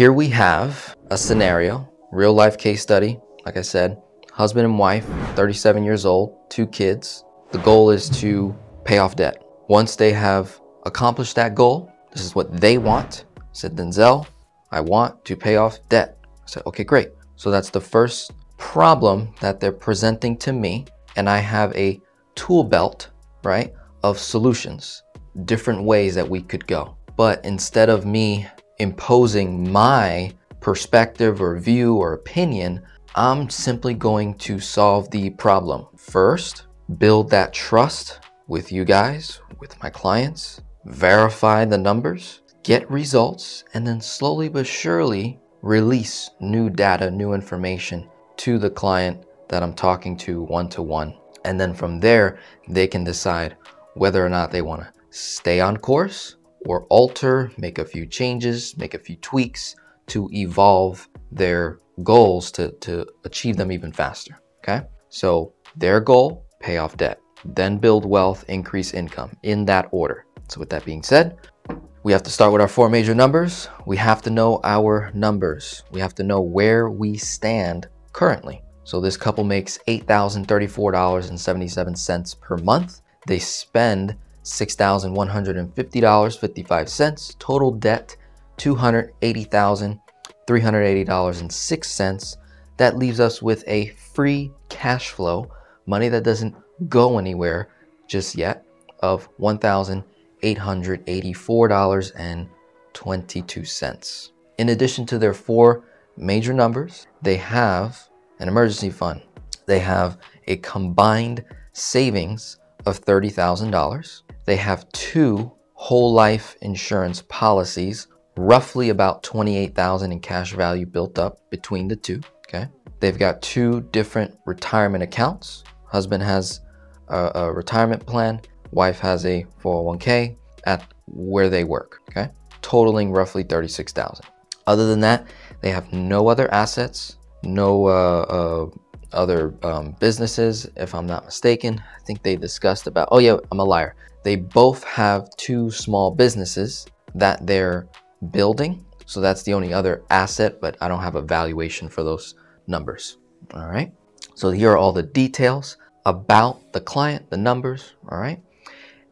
here we have a scenario, real life case study. Like I said, husband and wife, 37 years old, two kids. The goal is to pay off debt. Once they have accomplished that goal, this is what they want. Said, Denzel, I want to pay off debt. I said, okay, great. So that's the first problem that they're presenting to me. And I have a tool belt, right, of solutions, different ways that we could go. But instead of me imposing my perspective or view or opinion, I'm simply going to solve the problem. First, build that trust with you guys, with my clients, verify the numbers, get results, and then slowly but surely release new data, new information to the client that I'm talking to one to one. And then from there, they can decide whether or not they want to stay on course or alter, make a few changes, make a few tweaks to evolve their goals to, to achieve them even faster. Okay. So their goal, pay off debt, then build wealth, increase income in that order. So with that being said, we have to start with our four major numbers. We have to know our numbers. We have to know where we stand currently. So this couple makes $8,034.77 per month. They spend $6,150.55. Total debt, $280,380.06. That leaves us with a free cash flow, money that doesn't go anywhere just yet, of $1,884.22. In addition to their four major numbers, they have an emergency fund. They have a combined savings of $30,000. They have two whole life insurance policies, roughly about 28,000 in cash value built up between the two, okay? They've got two different retirement accounts. Husband has a, a retirement plan, wife has a 401k at where they work, okay? Totaling roughly 36,000. Other than that, they have no other assets, no uh, uh, other um, businesses, if I'm not mistaken. I think they discussed about, oh yeah, I'm a liar. They both have two small businesses that they're building. So that's the only other asset, but I don't have a valuation for those numbers. All right. So here are all the details about the client, the numbers. All right.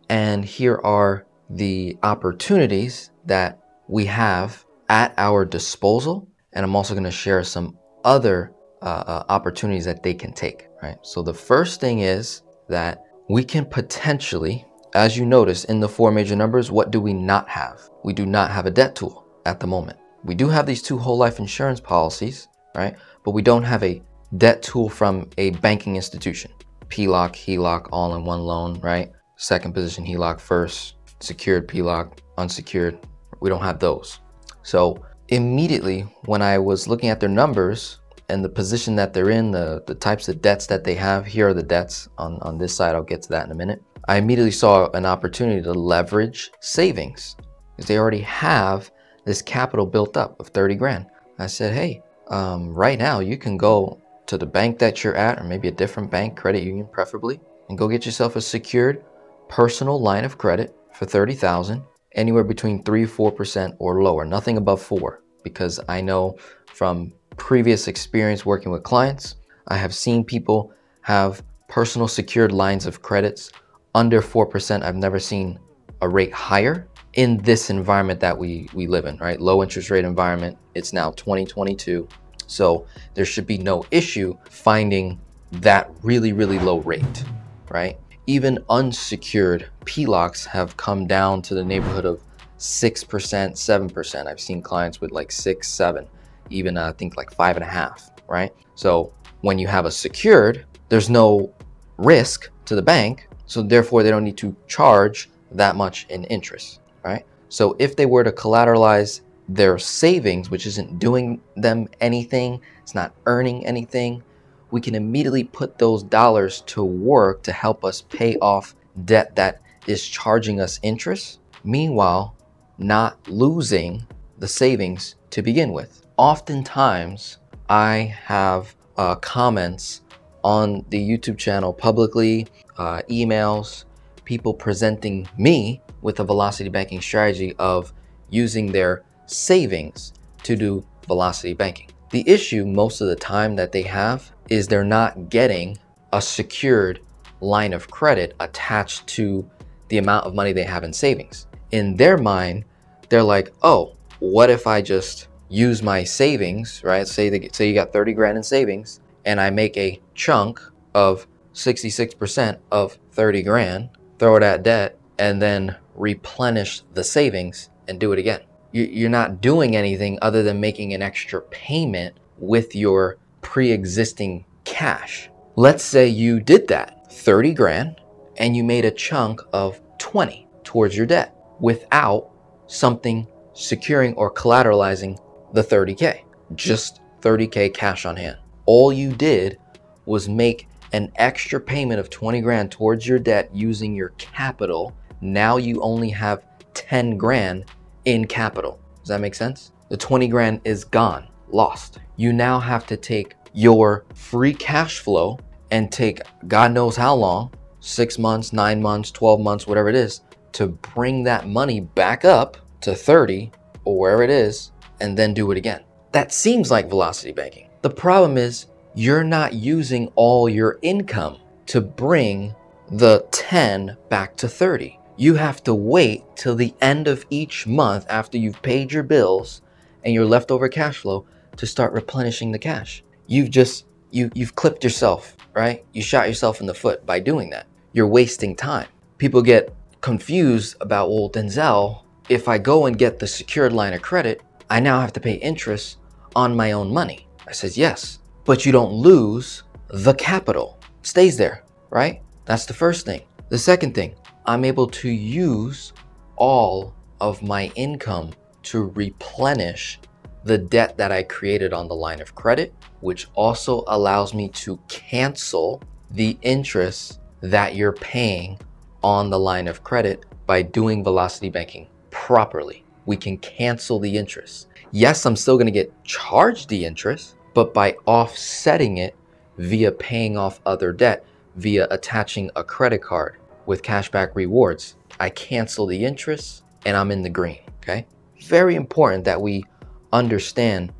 And here are the opportunities that we have at our disposal. And I'm also going to share some other uh, uh, opportunities that they can take, right? So the first thing is that we can potentially, as you notice in the four major numbers, what do we not have? We do not have a debt tool at the moment. We do have these two whole life insurance policies, right? But we don't have a debt tool from a banking institution. PLOC, HELOC, all in one loan, right? Second position HELOC first, secured PLOC, unsecured. We don't have those. So immediately when I was looking at their numbers, and the position that they're in, the, the types of debts that they have. Here are the debts on, on this side. I'll get to that in a minute. I immediately saw an opportunity to leverage savings because they already have this capital built up of 30 grand. I said, hey, um, right now you can go to the bank that you're at or maybe a different bank, credit union preferably, and go get yourself a secured personal line of credit for 30,000, anywhere between 3 4% or lower, nothing above 4 because I know from previous experience working with clients, I have seen people have personal secured lines of credits under 4%. I've never seen a rate higher in this environment that we, we live in, right? Low interest rate environment. It's now 2022. So there should be no issue finding that really, really low rate, right? Even unsecured PLOCs have come down to the neighborhood of 6%, 7%. I've seen clients with like six, seven even uh, I think like five and a half, right? So when you have a secured, there's no risk to the bank. So therefore they don't need to charge that much in interest, right? So if they were to collateralize their savings, which isn't doing them anything, it's not earning anything, we can immediately put those dollars to work to help us pay off debt that is charging us interest. Meanwhile, not losing the savings to begin with oftentimes I have uh, comments on the YouTube channel publicly, uh, emails, people presenting me with a velocity banking strategy of using their savings to do velocity banking. The issue most of the time that they have is they're not getting a secured line of credit attached to the amount of money they have in savings. In their mind, they're like, oh, what if I just use my savings, right? Say, they, say you got 30 grand in savings and I make a chunk of 66% of 30 grand, throw it at debt, and then replenish the savings and do it again. You're not doing anything other than making an extra payment with your pre existing cash. Let's say you did that 30 grand and you made a chunk of 20 towards your debt without something securing or collateralizing the 30K, just 30K cash on hand. All you did was make an extra payment of 20 grand towards your debt using your capital. Now you only have 10 grand in capital. Does that make sense? The 20 grand is gone, lost. You now have to take your free cash flow and take God knows how long six months, nine months, 12 months, whatever it is to bring that money back up to 30 or wherever it is and then do it again. That seems like velocity banking. The problem is you're not using all your income to bring the 10 back to 30. You have to wait till the end of each month after you've paid your bills and your leftover cash flow to start replenishing the cash. You've just you you've clipped yourself, right? You shot yourself in the foot by doing that. You're wasting time. People get confused about, well, Denzel, if I go and get the secured line of credit, I now have to pay interest on my own money. I says, yes, but you don't lose the capital. It stays there, right? That's the first thing. The second thing, I'm able to use all of my income to replenish the debt that I created on the line of credit, which also allows me to cancel the interest that you're paying on the line of credit by doing velocity banking properly. We can cancel the interest. Yes, I'm still going to get charged the interest, but by offsetting it via paying off other debt, via attaching a credit card with cashback rewards, I cancel the interest and I'm in the green. Okay. Very important that we understand,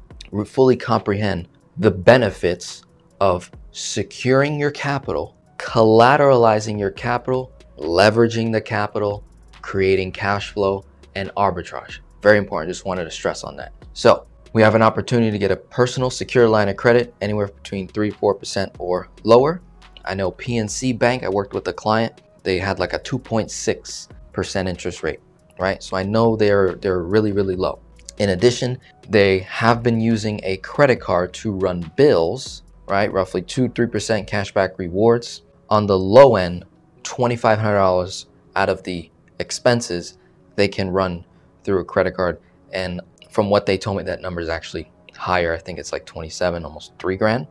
fully comprehend the benefits of securing your capital, collateralizing your capital, leveraging the capital, creating cash flow, and arbitrage. Very important. Just wanted to stress on that. So we have an opportunity to get a personal secure line of credit anywhere between 3 4% or lower. I know PNC Bank, I worked with a client, they had like a 2.6% interest rate, right? So I know they're they're really, really low. In addition, they have been using a credit card to run bills, right? Roughly 2 3% cashback rewards. On the low end, $2,500 out of the expenses they can run through a credit card. And from what they told me, that number is actually higher. I think it's like 27, almost three grand.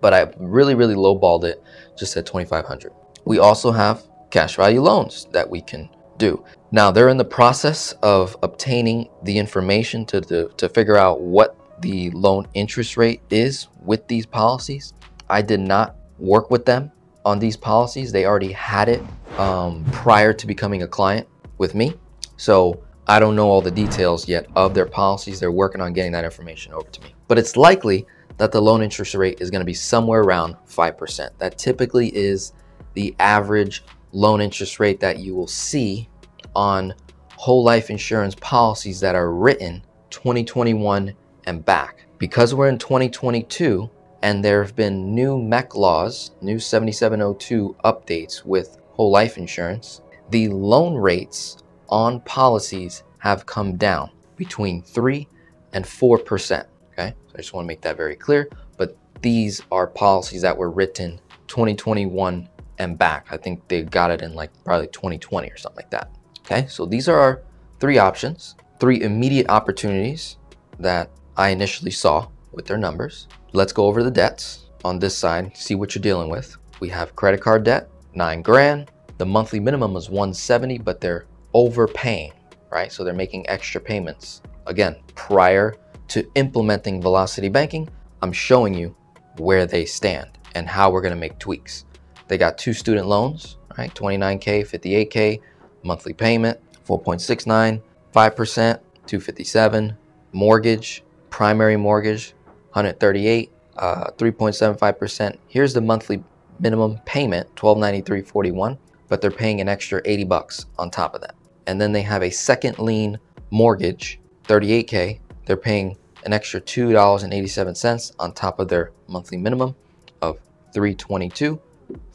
But I really, really lowballed it, just at 2,500. We also have cash value loans that we can do. Now they're in the process of obtaining the information to, to, to figure out what the loan interest rate is with these policies. I did not work with them on these policies. They already had it um, prior to becoming a client with me. So I don't know all the details yet of their policies. They're working on getting that information over to me. But it's likely that the loan interest rate is going to be somewhere around 5%. That typically is the average loan interest rate that you will see on whole life insurance policies that are written 2021 and back. Because we're in 2022, and there have been new MEC laws, new 7702 updates with whole life insurance. The loan rates on policies have come down between 3 and 4%. Okay, so I just want to make that very clear. But these are policies that were written 2021 and back. I think they got it in like probably 2020 or something like that. Okay, so these are our three options, three immediate opportunities that I initially saw with their numbers. Let's go over the debts on this side, see what you're dealing with. We have credit card debt, nine grand. The monthly minimum is 170, but they're overpaying, right? So they're making extra payments. Again, prior to implementing velocity banking, I'm showing you where they stand and how we're gonna make tweaks. They got two student loans, right? 29K, 58K, monthly payment, 4.69, 5%, 257, mortgage, primary mortgage, 138, uh, 3.75%. Here's the monthly minimum payment, 1293.41, but they're paying an extra 80 bucks on top of that. And then they have a second lien mortgage, 38k. They're paying an extra $2.87 on top of their monthly minimum of 322,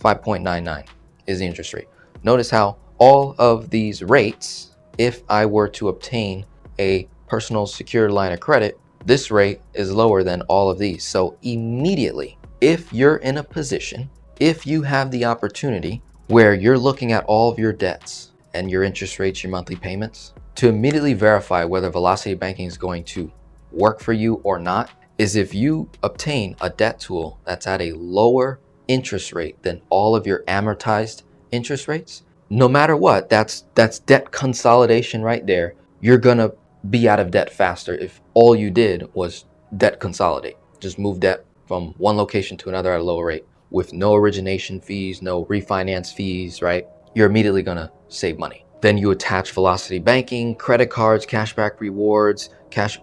5.99 is the interest rate. Notice how all of these rates, if I were to obtain a personal secured line of credit, this rate is lower than all of these. So immediately, if you're in a position, if you have the opportunity where you're looking at all of your debts and your interest rates, your monthly payments, to immediately verify whether velocity banking is going to work for you or not, is if you obtain a debt tool that's at a lower interest rate than all of your amortized interest rates, no matter what, that's that's debt consolidation right there. You're gonna be out of debt faster if all you did was debt consolidate. Just move debt from one location to another at a lower rate with no origination fees, no refinance fees, right? You're immediately gonna save money. Then you attach velocity banking, credit cards, cashback rewards, cash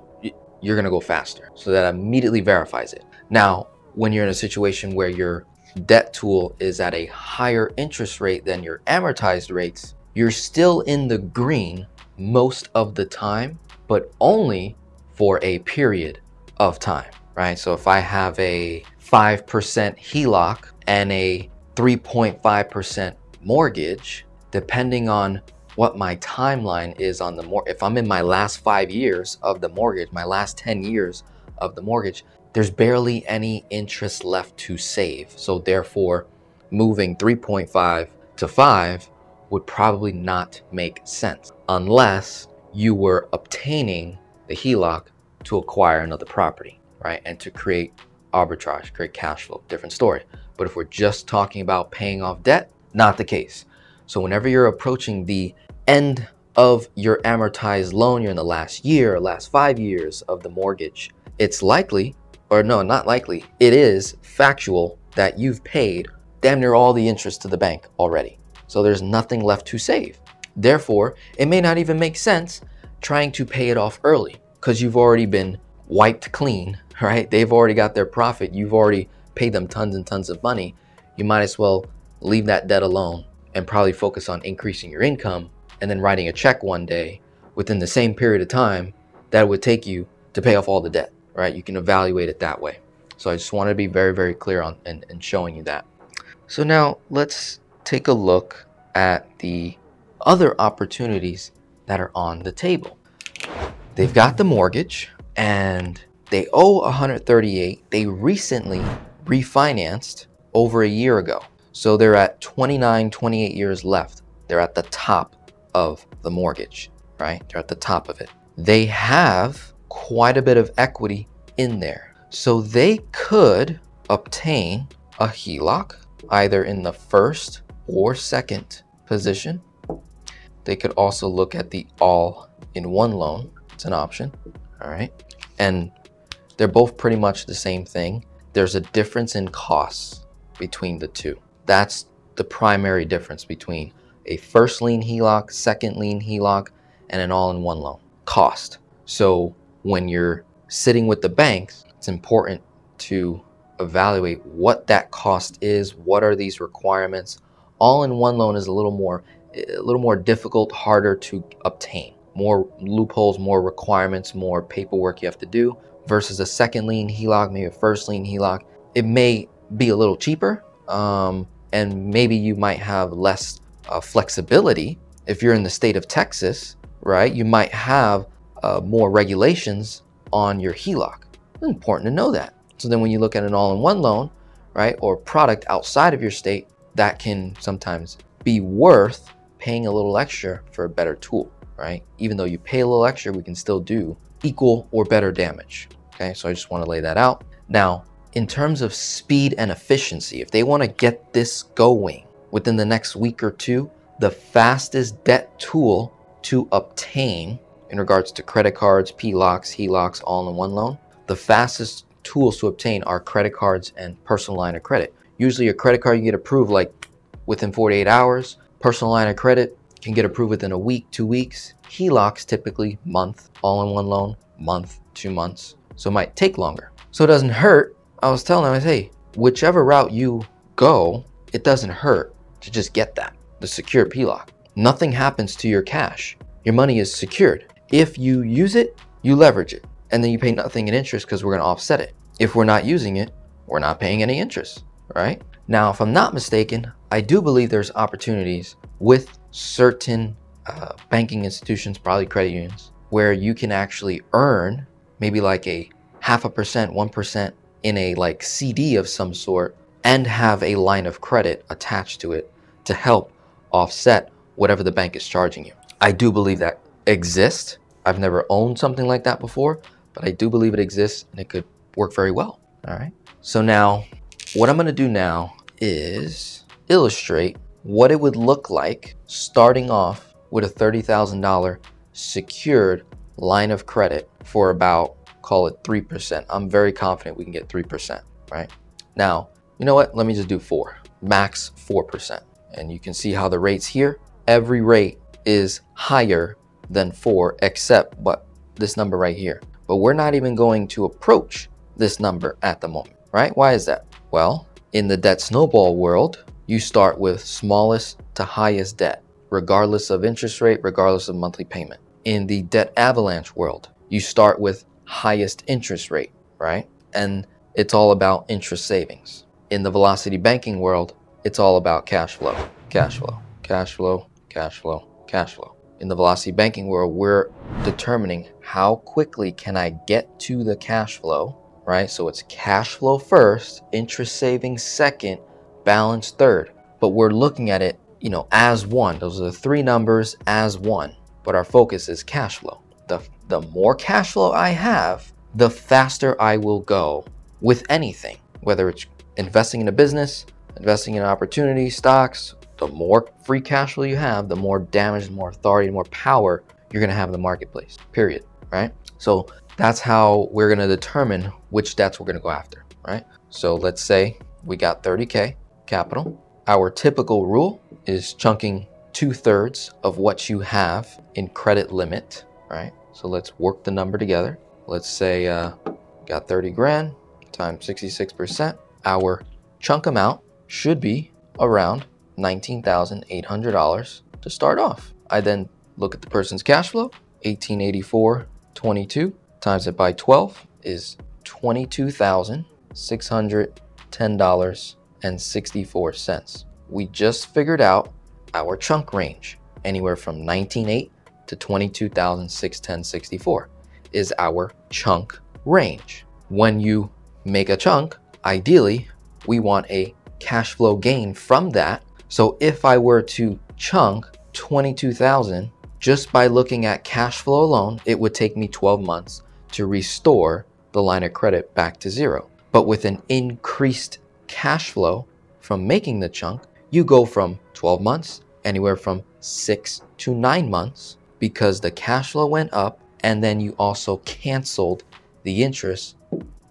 you're gonna go faster. So that immediately verifies it. Now, when you're in a situation where your debt tool is at a higher interest rate than your amortized rates, you're still in the green most of the time, but only for a period of time, right? So if I have a 5% HELOC and a 3.5% mortgage, depending on what my timeline is on the mortgage, if I'm in my last five years of the mortgage, my last 10 years of the mortgage, there's barely any interest left to save. So therefore, moving 3.5 to 5 would probably not make sense unless you were obtaining the HELOC to acquire another property, right? And to create arbitrage, create cash flow, different story. But if we're just talking about paying off debt, not the case. So whenever you're approaching the end of your amortized loan, you're in the last year last five years of the mortgage, it's likely or no, not likely, it is factual that you've paid damn near all the interest to the bank already. So there's nothing left to save. Therefore, it may not even make sense trying to pay it off early because you've already been wiped clean, right? They've already got their profit. You've already paid them tons and tons of money. You might as well leave that debt alone and probably focus on increasing your income and then writing a check one day within the same period of time that it would take you to pay off all the debt right? You can evaluate it that way. So I just want to be very, very clear on and, and showing you that. So now let's take a look at the other opportunities that are on the table. They've got the mortgage and they owe 138. They recently refinanced over a year ago. So they're at 29, 28 years left. They're at the top of the mortgage, right? They're at the top of it. They have quite a bit of equity in there. So they could obtain a HELOC either in the first or second position. They could also look at the all in one loan. It's an option. All right. And they're both pretty much the same thing. There's a difference in costs between the two. That's the primary difference between a first lien HELOC, second lien HELOC, and an all in one loan. Cost. So when you're sitting with the banks, it's important to evaluate what that cost is, what are these requirements. All in one loan is a little more a little more difficult, harder to obtain. More loopholes, more requirements, more paperwork you have to do versus a second lien HELOC, maybe a first lien HELOC. It may be a little cheaper um, and maybe you might have less uh, flexibility. If you're in the state of Texas, right, you might have uh, more regulations on your HELOC. It's important to know that. So then when you look at an all-in-one loan, right, or product outside of your state, that can sometimes be worth paying a little extra for a better tool, right? Even though you pay a little extra, we can still do equal or better damage. Okay, so I just want to lay that out. Now, in terms of speed and efficiency, if they want to get this going within the next week or two, the fastest debt tool to obtain in regards to credit cards, PLOCs, HELOCs, all in one loan, the fastest tools to obtain are credit cards and personal line of credit. Usually a credit card you get approved like within 48 hours. Personal line of credit can get approved within a week, two weeks. HELOCs typically month, all in one loan, month, two months. So it might take longer. So it doesn't hurt. I was telling them, I say, hey, whichever route you go, it doesn't hurt to just get that, the secure PLOC. Nothing happens to your cash. Your money is secured. If you use it, you leverage it. And then you pay nothing in interest because we're going to offset it. If we're not using it, we're not paying any interest, right? Now, if I'm not mistaken, I do believe there's opportunities with certain uh, banking institutions, probably credit unions, where you can actually earn maybe like a half a percent, 1% in a like CD of some sort and have a line of credit attached to it to help offset whatever the bank is charging you. I do believe that exists. I've never owned something like that before, but I do believe it exists and it could work very well. All right. So now what I'm going to do now is illustrate what it would look like starting off with a $30,000 secured line of credit for about, call it 3%. I'm very confident we can get 3%, right? Now, you know what? Let me just do four, max 4%. And you can see how the rates here, every rate is higher than four, except what this number right here. But we're not even going to approach this number at the moment, right? Why is that? Well, in the debt snowball world, you start with smallest to highest debt, regardless of interest rate, regardless of monthly payment. In the debt avalanche world, you start with highest interest rate, right? And it's all about interest savings. In the velocity banking world, it's all about cash flow, cash flow, cash flow, cash flow, cash flow. In the velocity banking world, we're determining how quickly can I get to the cash flow, right? So it's cash flow first, interest savings second, balance third. But we're looking at it, you know, as one. Those are the three numbers as one. But our focus is cash flow. The, the more cash flow I have, the faster I will go with anything, whether it's investing in a business, investing in opportunity, stocks, the more free cash flow you have, the more damage, the more authority, the more power you're going to have in the marketplace, period. Right? So that's how we're going to determine which debts we're going to go after. Right? So let's say we got 30K capital. Our typical rule is chunking two thirds of what you have in credit limit, right? So let's work the number together. Let's say uh, got 30 grand times 66%. Our chunk amount should be around $19,800 to start off. I then look at the person's cash flow, 1884.22 times it by 12 is $22,610 and 64 cents. We just figured out our chunk range, anywhere from 19.8 to 22,610.64 is our chunk range. When you make a chunk, ideally, we want a cash flow gain from that. So if I were to chunk 22,000 just by looking at cash flow alone, it would take me 12 months to restore the line of credit back to zero. But with an increased cash flow from making the chunk, you go from 12 months, anywhere from six to nine months, because the cash flow went up and then you also canceled the interest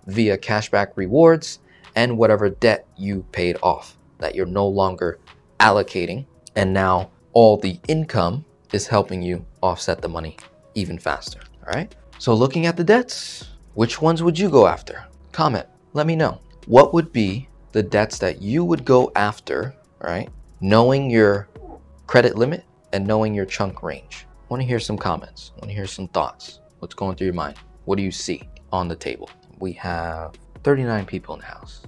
via cashback rewards and whatever debt you paid off that you're no longer allocating. And now all the income is helping you offset the money even faster. All right. So looking at the debts, which ones would you go after? Comment, let me know. What would be the debts that you would go after, right? Knowing your credit limit and knowing your chunk range. I want to hear some comments. I want to hear some thoughts. What's going through your mind? What do you see on the table? We have 39 people in the house.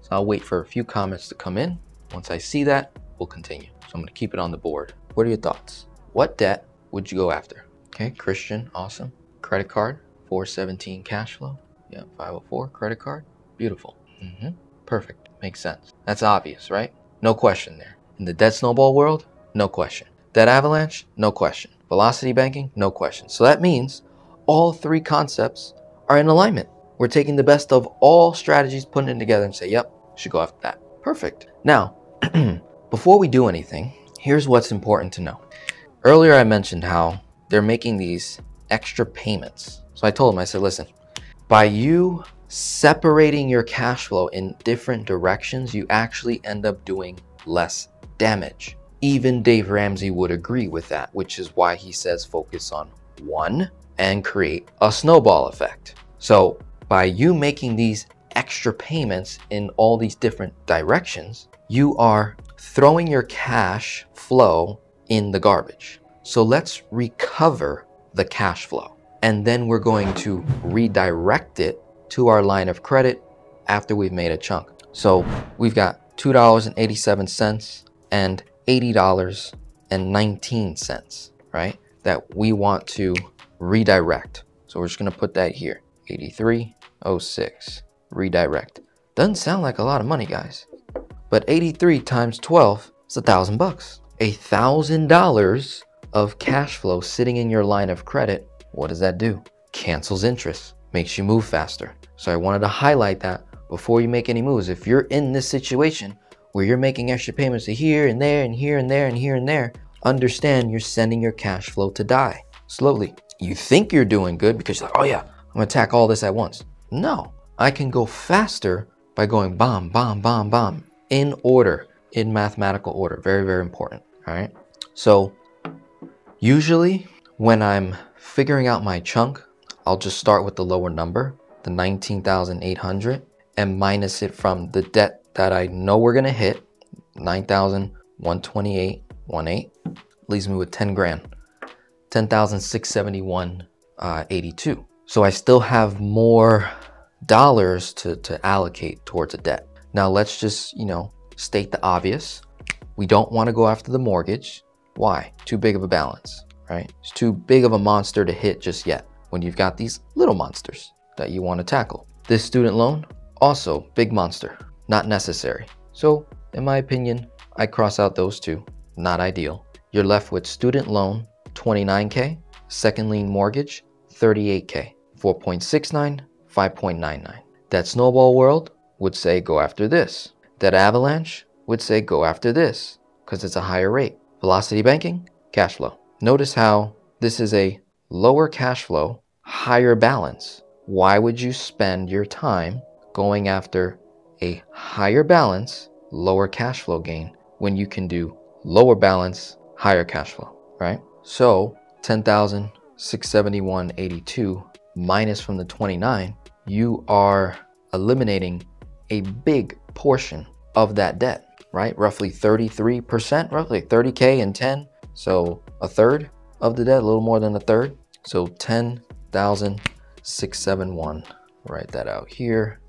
So I'll wait for a few comments to come in. Once I see that, we'll continue. So I'm going to keep it on the board. What are your thoughts? What debt would you go after? Okay, Christian, awesome. Credit card, 417 cash flow. Yeah, 504 credit card. Beautiful. Mm-hmm. Perfect. Makes sense. That's obvious, right? No question there. In the debt snowball world, no question. Debt avalanche, no question. Velocity banking, no question. So that means all three concepts are in alignment. We're taking the best of all strategies, putting it together and say, yep, should go after that. Perfect. Now, before we do anything, here's what's important to know. Earlier I mentioned how they're making these extra payments. So I told them, I said, listen, by you separating your cash flow in different directions, you actually end up doing less damage. Even Dave Ramsey would agree with that, which is why he says focus on one and create a snowball effect. So by you making these extra payments in all these different directions, you are throwing your cash flow in the garbage. So let's recover the cash flow. And then we're going to redirect it to our line of credit after we've made a chunk. So we've got $2.87 and $80.19, right? That we want to redirect. So we're just gonna put that here, 8306, redirect. Doesn't sound like a lot of money, guys. But 83 times 12 is a thousand bucks. A thousand dollars of cash flow sitting in your line of credit, what does that do? Cancels interest, makes you move faster. So I wanted to highlight that before you make any moves. If you're in this situation where you're making extra payments to here and there and here and there and here and there, understand you're sending your cash flow to die slowly. You think you're doing good because you're like, oh yeah, I'm gonna attack all this at once. No, I can go faster by going bomb, bomb, bomb, bomb in order, in mathematical order. Very, very important. All right. So usually when I'm figuring out my chunk, I'll just start with the lower number, the 19,800 and minus it from the debt that I know we're gonna hit, 9,128.18, leaves me with 10 grand, 10,671.82. Uh, so I still have more dollars to, to allocate towards a debt. Now let's just, you know, state the obvious. We don't want to go after the mortgage. Why? Too big of a balance, right? It's too big of a monster to hit just yet when you've got these little monsters that you want to tackle. This student loan, also big monster, not necessary. So in my opinion, I cross out those two, not ideal. You're left with student loan, 29K, second lien mortgage, 38K, 4.69, 5.99. That snowball world would say go after this. That avalanche would say go after this because it's a higher rate. Velocity banking, cash flow. Notice how this is a lower cash flow, higher balance. Why would you spend your time going after a higher balance, lower cash flow gain when you can do lower balance, higher cash flow, right? So 10,671.82 minus from the 29, you are eliminating a big portion of that debt, right? Roughly 33%, roughly 30K and 10. So a third of the debt, a little more than a third. So 10,671, write that out here,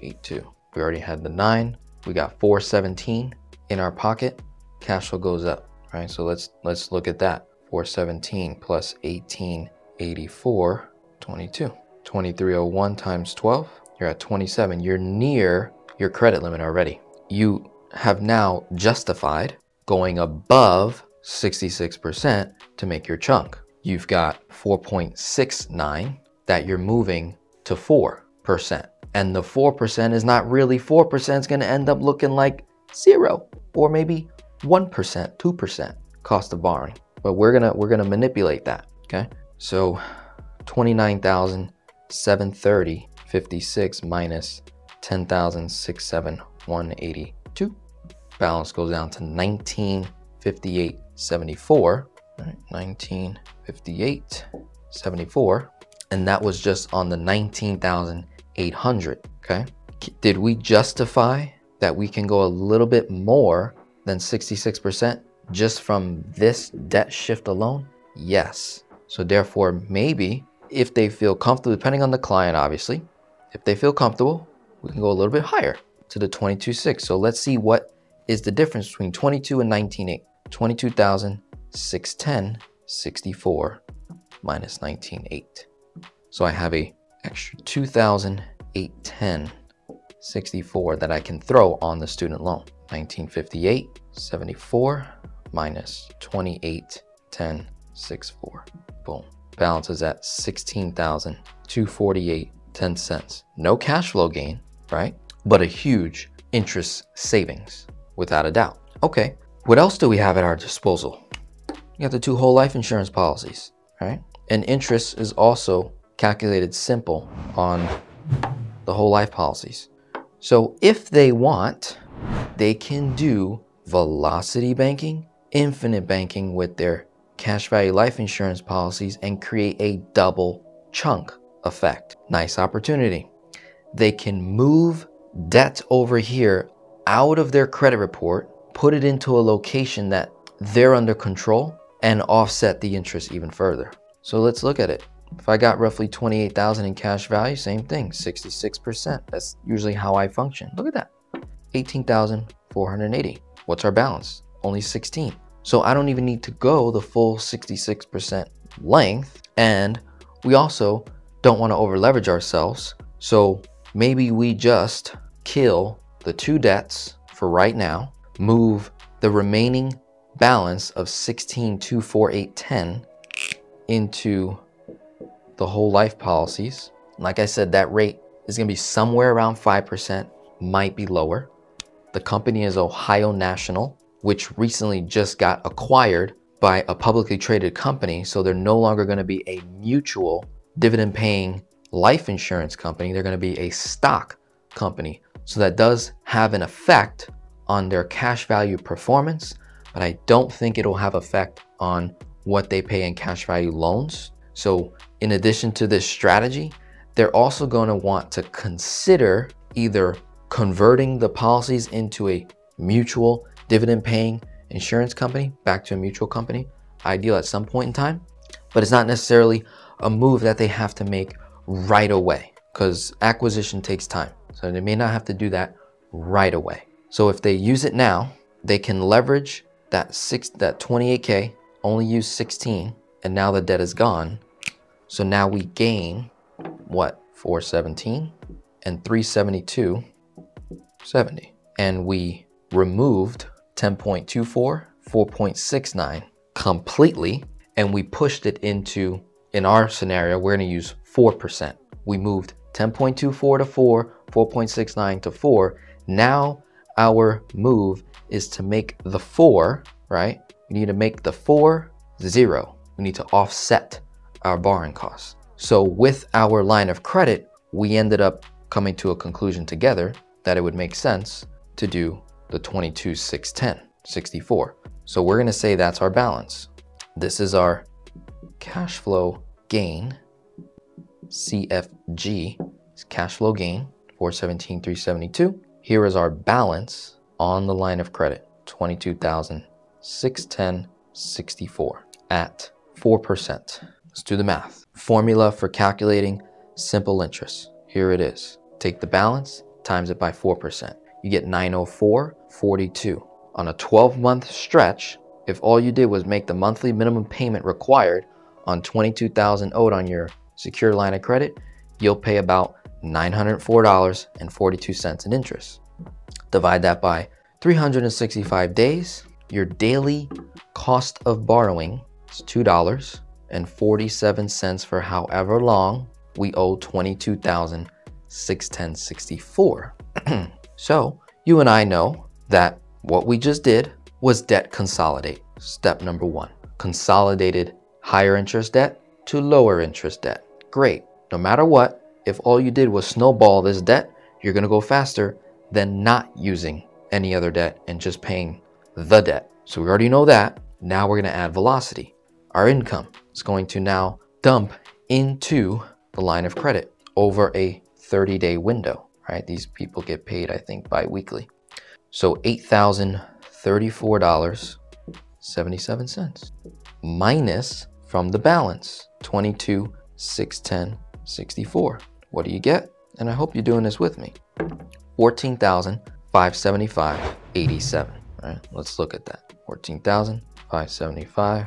67182. We already had the nine, we got 417 in our pocket, cash flow goes up, right? So let's, let's look at that. 417 plus 1884, 22. 2301 times 12, you're at 27. You're near your credit limit already. You have now justified going above 66% to make your chunk. You've got 4.69 that you're moving to 4%. And the 4% is not really 4%, it's gonna end up looking like zero or maybe 1%, 2% cost of borrowing. But we're gonna we're gonna manipulate that. Okay. So 29,000 730 56 minus 10,67182. Balance goes down to 1958.74. Right, 1958.74. And that was just on the 19,800. Okay. Did we justify that we can go a little bit more than 66% just from this debt shift alone? Yes. So therefore, maybe if they feel comfortable, depending on the client, obviously, if they feel comfortable, we can go a little bit higher to the 22.6. So let's see what is the difference between 22 and 19.8. 22,610.64 minus 19.8. So I have a extra 2,810.64 that I can throw on the student loan. 1958.74 minus 28.10.64. Boom balance is at 16,248 10 cents. No cash flow gain, right? But a huge interest savings, without a doubt. Okay, what else do we have at our disposal? You got the two whole life insurance policies, right? And interest is also calculated simple on the whole life policies. So if they want, they can do velocity banking, infinite banking with their cash value life insurance policies and create a double chunk effect. Nice opportunity. They can move debt over here out of their credit report, put it into a location that they're under control, and offset the interest even further. So let's look at it. If I got roughly 28,000 in cash value, same thing, 66%. That's usually how I function. Look at that. 18,480. What's our balance? Only 16. So I don't even need to go the full 66% length. And we also don't want to over leverage ourselves. So maybe we just kill the two debts for right now, move the remaining balance of 16,24810 into the whole life policies. Like I said, that rate is going to be somewhere around 5%, might be lower. The company is Ohio National, which recently just got acquired by a publicly traded company. So they're no longer going to be a mutual dividend paying life insurance company. They're going to be a stock company. So that does have an effect on their cash value performance, but I don't think it'll have effect on what they pay in cash value loans. So in addition to this strategy, they're also going to want to consider either converting the policies into a mutual dividend paying insurance company back to a mutual company, ideal at some point in time, but it's not necessarily a move that they have to make right away because acquisition takes time. So they may not have to do that right away. So if they use it now, they can leverage that six that 28k, only use 16, and now the debt is gone. So now we gain what 417 and 372 70 and we removed 10.24 4.69 completely and we pushed it into in our scenario we're to use 4% we moved 10.24 to 4 4.69 to 4 now our move is to make the 4 right? We need to make the 4 0 we need to offset our borrowing costs so with our line of credit we ended up coming to a conclusion together that it would make sense to do the 22, 610, 64. So we're gonna say that's our balance. This is our cash flow gain, CFG, cash flow gain, 417, 372. Here is our balance on the line of credit, 22,610, 64 at 4%. Let's do the math. Formula for calculating simple interest. Here it is. Take the balance, times it by 4%. You get 904.42. On a 12 month stretch, if all you did was make the monthly minimum payment required on 22,000 owed on your secured line of credit, you'll pay about $904.42 in interest. Divide that by 365 days, your daily cost of borrowing is $2.47 for however long we owe 22,000 61064. so you and I know that what we just did was debt consolidate. Step number one, consolidated higher interest debt to lower interest debt. Great. No matter what, if all you did was snowball this debt, you're going to go faster than not using any other debt and just paying the debt. So we already know that. Now we're going to add velocity. Our income is going to now dump into the line of credit over a 30 day window, right? These people get paid, I think, bi weekly. So $8,034.77 minus from the balance 22, 610, 64. What do you get? And I hope you're doing this with me. 14,575.87. Right, let's look at that. 14,575.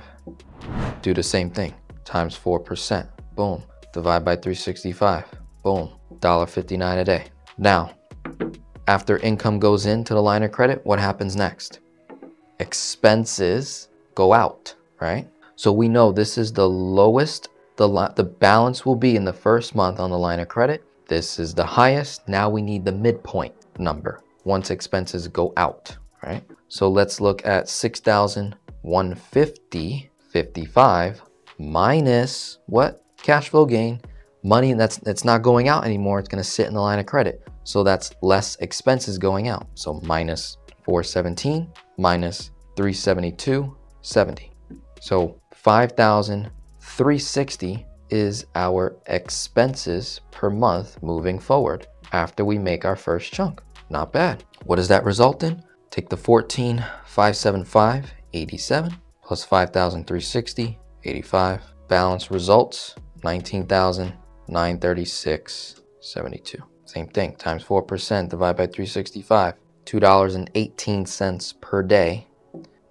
Do the same thing. Times 4%. Boom. Divide by 365. Boom. $1.59 a day. Now, after income goes into the line of credit, what happens next? Expenses go out, right? So we know this is the lowest the, the balance will be in the first month on the line of credit. This is the highest. Now we need the midpoint number once expenses go out, right? So let's look at 6,150, 55 minus what? Cash flow gain money that's it's not going out anymore it's going to sit in the line of credit so that's less expenses going out so minus 417 minus 372 70 so 5360 is our expenses per month moving forward after we make our first chunk. Not bad. What does that result in? Take the 14,575, 87 plus 5,360, 85. Balance results 19,936, 72. Same thing, times 4%, divide by 365, $2.18 per day.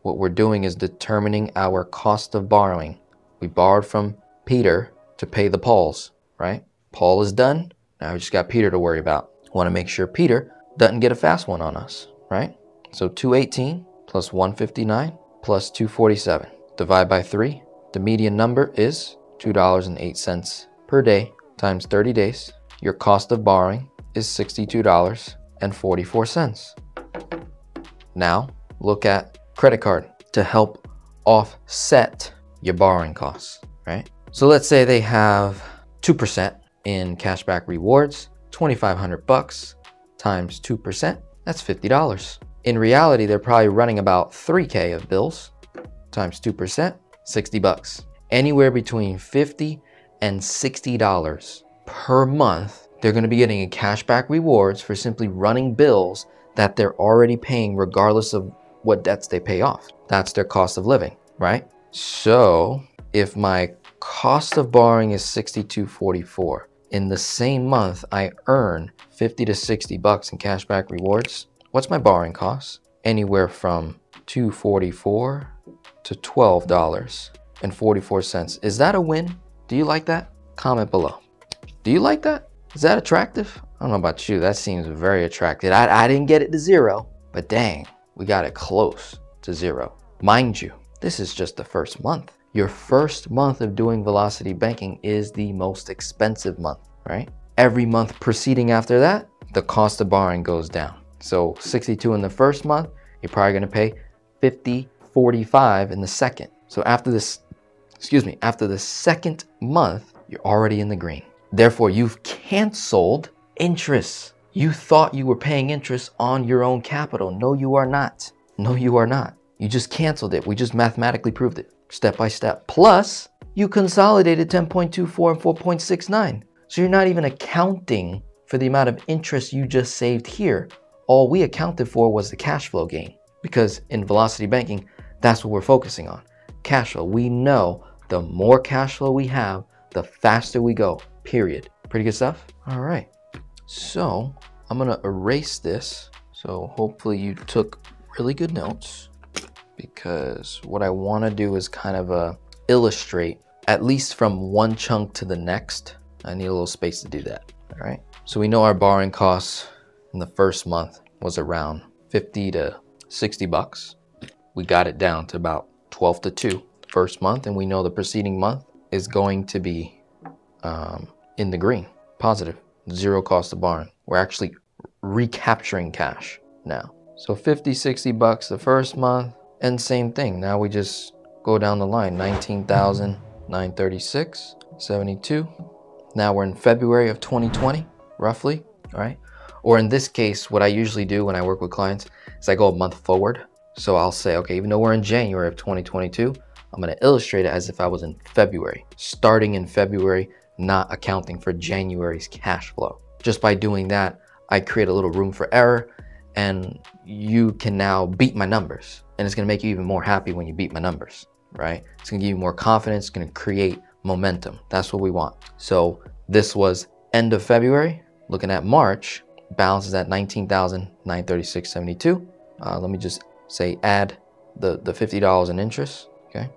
What we're doing is determining our cost of borrowing. We borrowed from Peter to pay the Pauls, right? Paul is done. Now we just got Peter to worry about. Want to make sure Peter doesn't get a fast one on us, right? So 218 plus 159 plus 247. Divide by 3. The median number is $2.08 per day times 30 days. Your cost of borrowing is $62.44. Now, look at credit card to help offset your borrowing costs, right? So let's say they have 2% in cashback rewards, 2500 bucks times 2%, that's $50. In reality, they're probably running about 3K of bills times 2%, 60 bucks. Anywhere between 50 and $60 per month, they're gonna be getting a cashback rewards for simply running bills that they're already paying regardless of what debts they pay off. That's their cost of living, right? So if my cost of borrowing is 62.44, in the same month I earn 50 to 60 bucks in cashback rewards, what's my borrowing cost? Anywhere from 244 to $12.44. Is that a win? Do you like that? Comment below. Do you like that? Is that attractive? I don't know about you, that seems very attractive. I, I didn't get it to zero, but dang, we got it close to zero. Mind you, this is just the first month. Your first month of doing velocity banking is the most expensive month, right? Every month preceding after that, the cost of borrowing goes down. So 62 in the first month, you're probably gonna pay 50, 45 in the second. So after this, excuse me, after the second month, you're already in the green. Therefore, you've canceled interest. You thought you were paying interest on your own capital. No, you are not. No, you are not. You just canceled it. We just mathematically proved it step by step. Plus, you consolidated 10.24 and 4.69. So you're not even accounting for the amount of interest you just saved here. All we accounted for was the cash flow gain because in velocity banking, that's what we're focusing on. Cash flow. We know the more cash flow we have, the faster we go, period. Pretty good stuff? All right. So I'm gonna erase this. So hopefully you took really good notes because what I wanna do is kind of uh, illustrate at least from one chunk to the next. I need a little space to do that, all right? So we know our borrowing costs in the first month was around 50 to 60 bucks. We got it down to about 12 to 2 first month, and we know the preceding month is going to be um, in the green, positive, zero cost of borrowing. We're actually recapturing cash now. So 50, 60 bucks the first month, and same thing. Now we just go down the line, 19,936, 72. Now we're in February of 2020, roughly, right? Or in this case, what I usually do when I work with clients is I go a month forward. So I'll say, okay, even though we're in January of 2022, I'm gonna illustrate it as if I was in February, starting in February, not accounting for January's cash flow. Just by doing that, I create a little room for error and you can now beat my numbers. And it's gonna make you even more happy when you beat my numbers, right? It's gonna give you more confidence, it's gonna create momentum. That's what we want. So this was end of February. Looking at March, balance is at 19,936.72. Uh, let me just say add the, the $50 in interest, okay?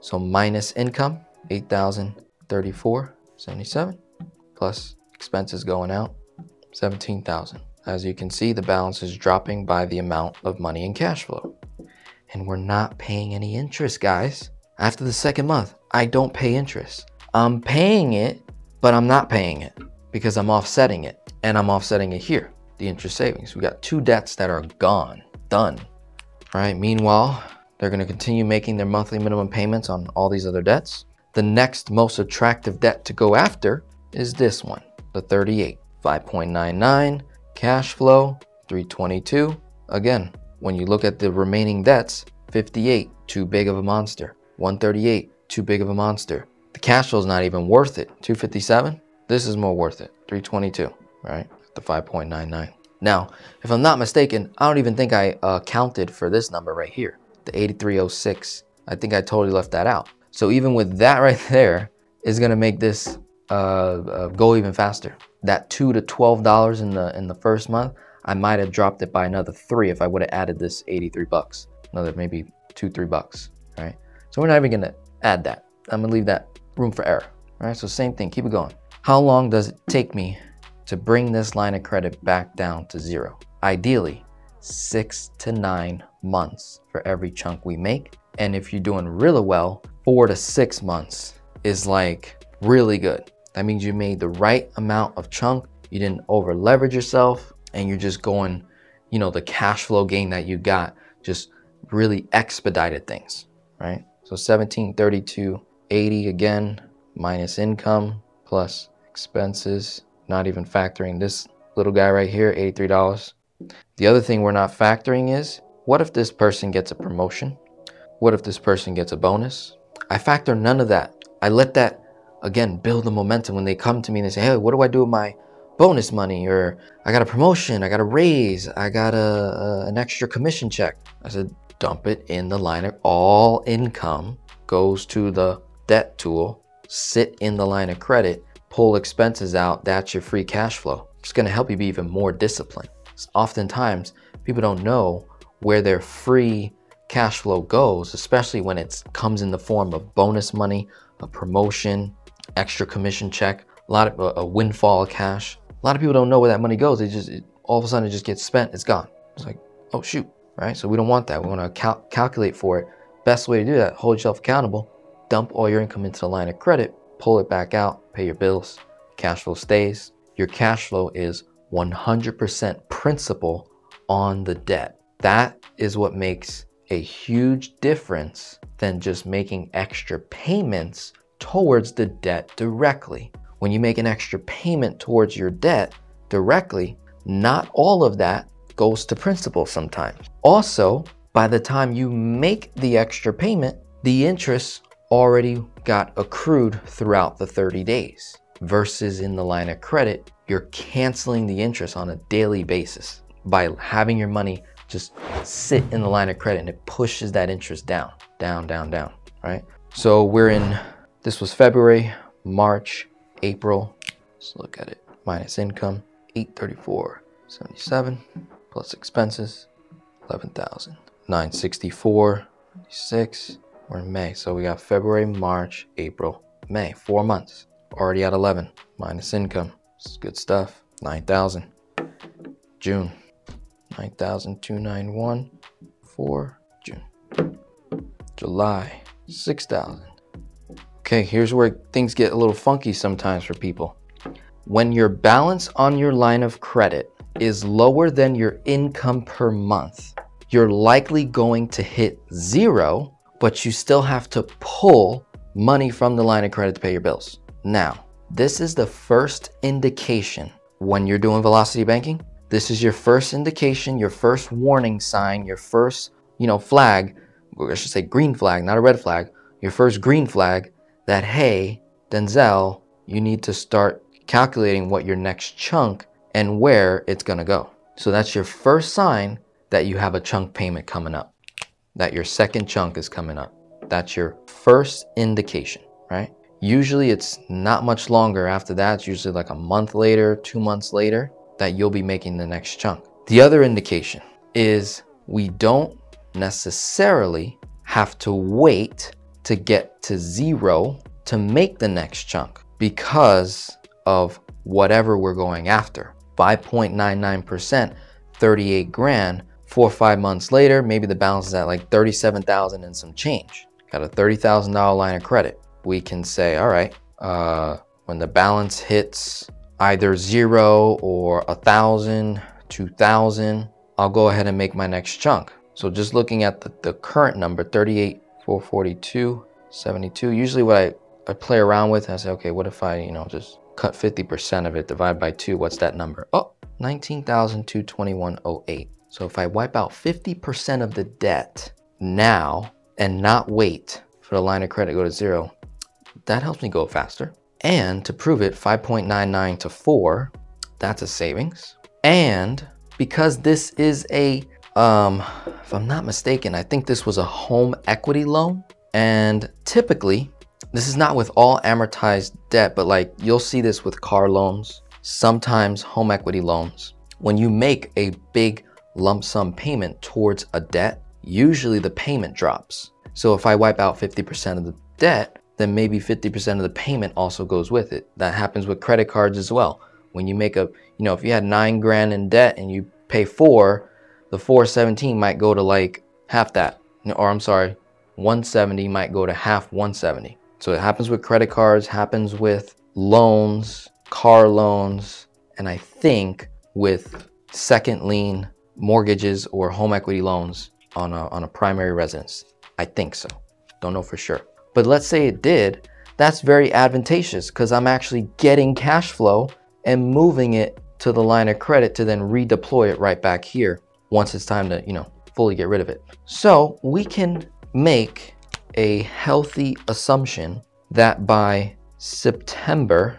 So minus income, 8,034.77 plus expenses going out, 17,000. As you can see, the balance is dropping by the amount of money in cash flow. And we're not paying any interest, guys. After the second month, I don't pay interest. I'm paying it, but I'm not paying it because I'm offsetting it. And I'm offsetting it here, the interest savings. We got two debts that are gone, done. right? meanwhile, they're gonna continue making their monthly minimum payments on all these other debts. The next most attractive debt to go after is this one, the 38, 5.99 Cash flow, 322. Again, when you look at the remaining debts, 58, too big of a monster. 138, too big of a monster. The cash flow is not even worth it. 257, this is more worth it. 322, right? The 5.99. Now, if I'm not mistaken, I don't even think I uh, counted for this number right here, the 8306. I think I totally left that out. So even with that right there, is gonna make this uh, uh, go even faster. That two to twelve dollars in the in the first month, I might have dropped it by another three if I would have added this 83 bucks, another maybe two three bucks, right? So we're not even gonna add that. I'm gonna leave that room for error, right? So same thing, keep it going. How long does it take me to bring this line of credit back down to zero? Ideally, six to nine months for every chunk we make. And if you're doing really well, four to six months is like really good. That means you made the right amount of chunk. You didn't over leverage yourself and you're just going, you know, the cash flow gain that you got just really expedited things, right? So 1732, 80 again, minus income plus expenses, not even factoring this little guy right here, $83. The other thing we're not factoring is, what if this person gets a promotion? What if this person gets a bonus? I factor none of that. I let that, again, build the momentum when they come to me and they say, hey, what do I do with my bonus money? Or I got a promotion, I got a raise, I got a, a an extra commission check. I said, dump it in the line of all income goes to the debt tool, sit in the line of credit, pull expenses out, that's your free cash flow. It's gonna help you be even more disciplined. Oftentimes, people don't know where their free cash flow goes, especially when it comes in the form of bonus money, a promotion, extra commission check, a lot of a, windfall of cash. A lot of people don't know where that money goes. It just it, all of a sudden it just gets spent. It's gone. It's like, oh shoot, right? So we don't want that. We want to cal calculate for it. Best way to do that: hold yourself accountable. Dump all your income into the line of credit. Pull it back out. Pay your bills. Cash flow stays. Your cash flow is 100% principal on the debt. That is what makes a huge difference than just making extra payments towards the debt directly. When you make an extra payment towards your debt directly, not all of that goes to principal sometimes. Also, by the time you make the extra payment, the interest already got accrued throughout the 30 days versus in the line of credit, you're canceling the interest on a daily basis by having your money just sit in the line of credit and it pushes that interest down, down, down, down, right? So we're in, this was February, March, April. Let's look at it. Minus income, 834.77 plus expenses, 11,000. 964, 6. We're in May. So we got February, March, April, May. Four months. Already at 11. Minus income. Is good stuff. 9,000. June. 9,291 for June. July, 6,000. Okay, here's where things get a little funky sometimes for people. When your balance on your line of credit is lower than your income per month, you're likely going to hit zero, but you still have to pull money from the line of credit to pay your bills. Now, this is the first indication when you're doing velocity banking this is your first indication, your first warning sign, your first, you know, flag, I should say green flag, not a red flag, your first green flag that, hey, Denzel, you need to start calculating what your next chunk and where it's gonna go. So that's your first sign that you have a chunk payment coming up, that your second chunk is coming up. That's your first indication, right? Usually it's not much longer after that. It's usually like a month later, two months later that you'll be making the next chunk. The other indication is we don't necessarily have to wait to get to zero to make the next chunk because of whatever we're going after. 5.99%, 38 grand, four or five months later, maybe the balance is at like 37,000 and some change. Got a $30,000 line of credit. We can say, all right, uh, when the balance hits either zero or a thousand, two thousand, I'll go ahead and make my next chunk. So just looking at the, the current number, 38, 442, 72. Usually what I, I play around with, I say, okay, what if I, you know, just cut 50% of it, divide by two, what's that number? Oh, 19,221.08. So if I wipe out 50% of the debt now and not wait for the line of credit to go to zero, that helps me go faster. And to prove it, 5.99 to 4, that's a savings. And because this is a, um, if I'm not mistaken, I think this was a home equity loan. And typically, this is not with all amortized debt, but like you'll see this with car loans, sometimes home equity loans. When you make a big lump sum payment towards a debt, usually the payment drops. So if I wipe out 50% of the debt, then maybe 50% of the payment also goes with it. That happens with credit cards as well. When you make a, you know, if you had nine grand in debt and you pay four, the 417 might go to like half that. Or I'm sorry, 170 might go to half 170. So it happens with credit cards, happens with loans, car loans, and I think with second lien mortgages or home equity loans on a, on a primary residence. I think so. Don't know for sure. But let's say it did, that's very advantageous because I'm actually getting cash flow and moving it to the line of credit to then redeploy it right back here once it's time to, you know, fully get rid of it. So we can make a healthy assumption that by September,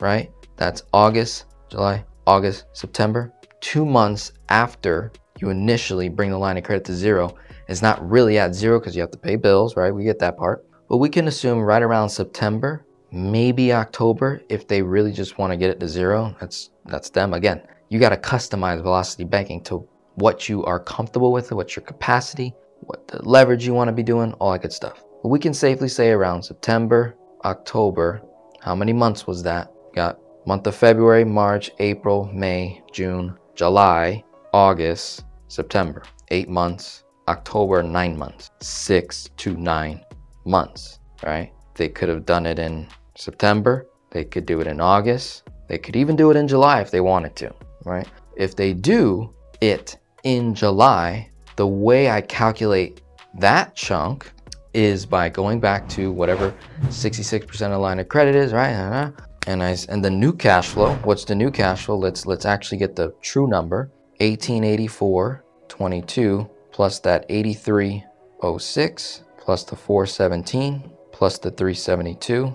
right? That's August, July, August, September, two months after you initially bring the line of credit to zero, it's not really at zero because you have to pay bills, right? We get that part. But we can assume right around September, maybe October, if they really just want to get it to zero, that's that's them. Again, you got to customize velocity banking to what you are comfortable with, what's your capacity, what the leverage you want to be doing, all that good stuff. But we can safely say around September, October, how many months was that? Got month of February, March, April, May, June, July, August, September. Eight months. October, nine months. Six to nine months, right? They could have done it in September. They could do it in August. They could even do it in July if they wanted to, right? If they do it in July, the way I calculate that chunk is by going back to whatever 66% of line of credit is, right? Uh-huh. And I and the new cash flow. What's the new cash flow? Let's let's actually get the true number. 1884 22 plus that 8306 plus the 417 plus the 372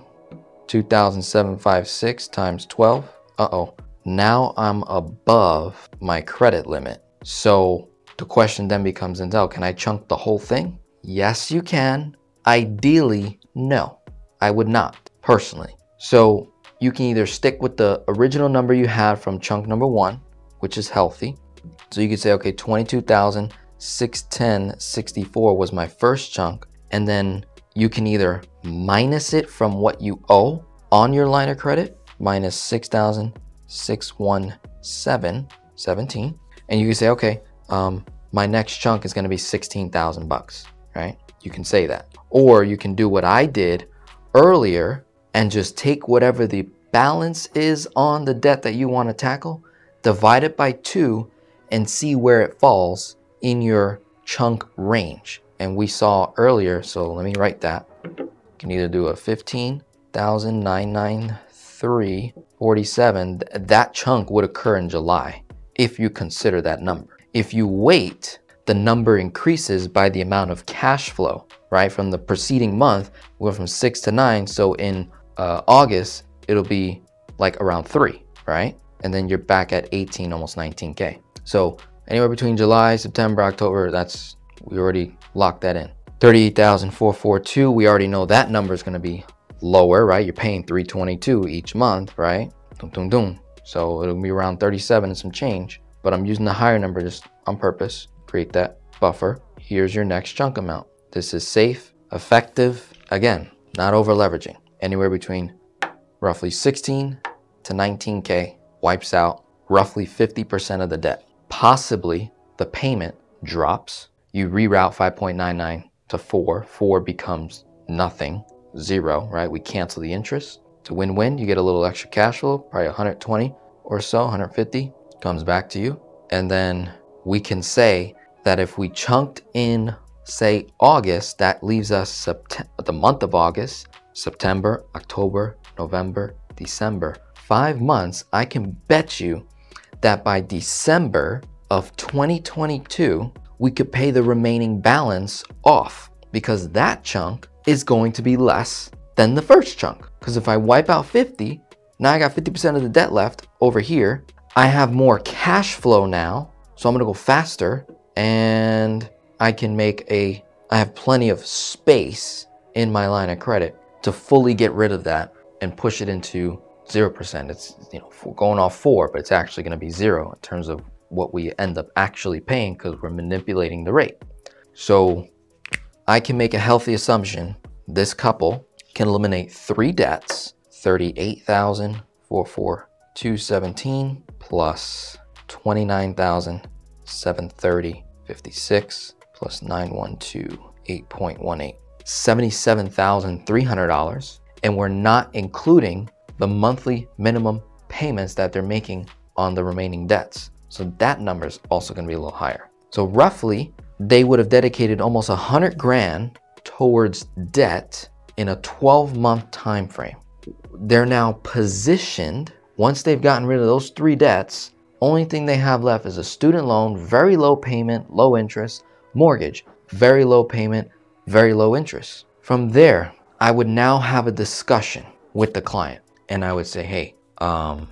200756 times 12. Uh-oh. Now I'm above my credit limit. So the question then becomes, Denzel, can I chunk the whole thing? Yes, you can. Ideally, no. I would not, personally. So you can either stick with the original number you had from chunk number one, which is healthy. So you could say, okay, 22,610.64 was my first chunk. And then you can either minus it from what you owe on your line of credit, minus 6,617.17. And you can say, okay, um, my next chunk is gonna be 16,000 bucks, right? You can say that. Or you can do what I did earlier and just take whatever the balance is on the debt that you want to tackle, divide it by two, and see where it falls in your chunk range. And we saw earlier, so let me write that. You can either do a 15,993.47. That chunk would occur in July if you consider that number. If you wait, the number increases by the amount of cash flow, right? From the preceding month, we went from six to nine. So in uh, August, it'll be like around three, right? And then you're back at 18, almost 19K. So anywhere between July, September, October, that's, we already locked that in. 38,442, we already know that number is gonna be lower, right? You're paying 322 each month, right? So it'll be around 37 and some change, but I'm using the higher number just on purpose. Create that buffer. Here's your next chunk amount. This is safe, effective, again, not over leveraging. Anywhere between roughly 16 to 19K wipes out roughly 50% of the debt. Possibly the payment drops. You reroute 5.99 to 4. 4 becomes nothing, zero, right? We cancel the interest. It's a win-win. You get a little extra cash flow, probably 120 or so, 150 comes back to you. And then we can say that if we chunked in, say, August, that leaves us the month of August, September, October, November, December. Five months, I can bet you that by December of 2022, we could pay the remaining balance off because that chunk is going to be less than the first chunk. Because if I wipe out 50, now I got 50% of the debt left over here. I have more cash flow now, so I'm gonna go faster and I can make a, I have plenty of space in my line of credit to fully get rid of that and push it into 0%. It's, you know, going off four, but it's actually gonna be zero in terms of what we end up actually paying because we're manipulating the rate. So I can make a healthy assumption. This couple can eliminate three debts, 38,000 217 plus 29,730 56 plus 912 8.18 $77,300 and we're not including the monthly minimum payments that they're making on the remaining debts. So that number is also going to be a little higher. So roughly, they would have dedicated almost a hundred grand towards debt in a 12 month time frame. They're now positioned, once they've gotten rid of those three debts, only thing they have left is a student loan, very low payment, low interest, mortgage, very low payment, very low interest. From there, I would now have a discussion with the client and I would say, hey, um,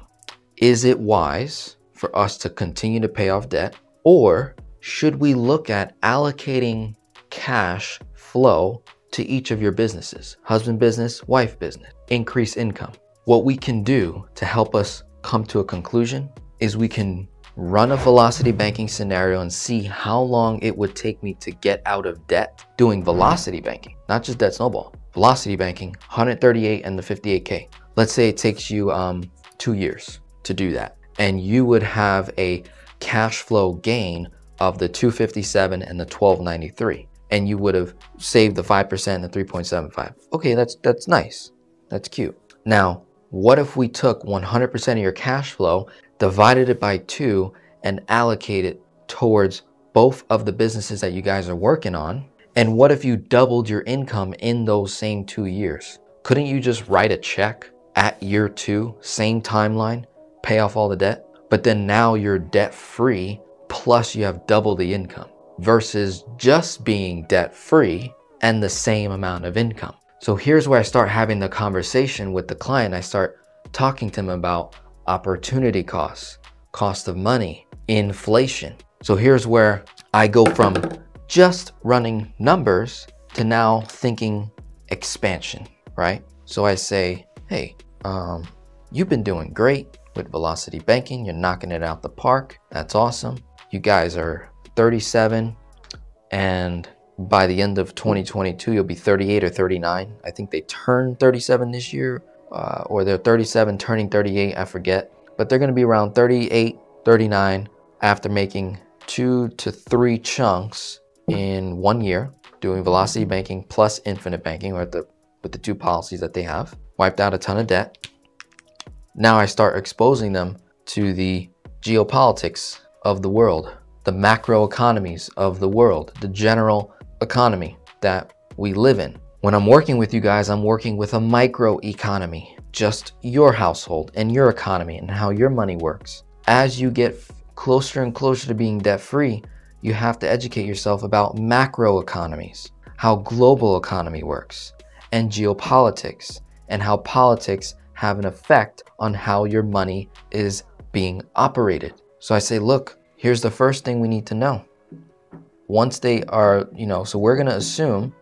is it wise for us to continue to pay off debt or should we look at allocating cash flow to each of your businesses, husband business, wife business, increase income? What we can do to help us come to a conclusion is we can run a velocity banking scenario and see how long it would take me to get out of debt doing velocity banking, not just debt snowball. Velocity banking, 138 and the 58K. Let's say it takes you um, two years to do that. And you would have a cash flow gain of the 257 and the 1293 and you would have saved the 5% and the 3.75 okay that's that's nice that's cute now what if we took 100% of your cash flow divided it by two and allocate it towards both of the businesses that you guys are working on and what if you doubled your income in those same two years couldn't you just write a check at year two same timeline pay off all the debt but then now you're debt free plus you have double the income versus just being debt free and the same amount of income. So here's where I start having the conversation with the client. I start talking to them about opportunity costs, cost of money, inflation. So here's where I go from just running numbers to now thinking expansion, right? So I say, hey, um, you've been doing great with velocity banking. You're knocking it out the park. That's awesome you guys are 37 and by the end of 2022 you'll be 38 or 39 i think they turn 37 this year uh, or they're 37 turning 38 i forget. But they're going to be around 38 39 after making two to three chunks in one year doing velocity banking plus infinite banking or the with the two policies that they have. Wiped out a ton of debt. Now i start exposing them to the geopolitics of the world, the macro economies of the world, the general economy that we live in. When I'm working with you guys, I'm working with a micro economy, just your household and your economy and how your money works. As you get closer and closer to being debt free, you have to educate yourself about macro economies, how global economy works, and geopolitics, and how politics have an effect on how your money is being operated. So I say, look, here's the first thing we need to know. Once they are, you know, so we're going to assume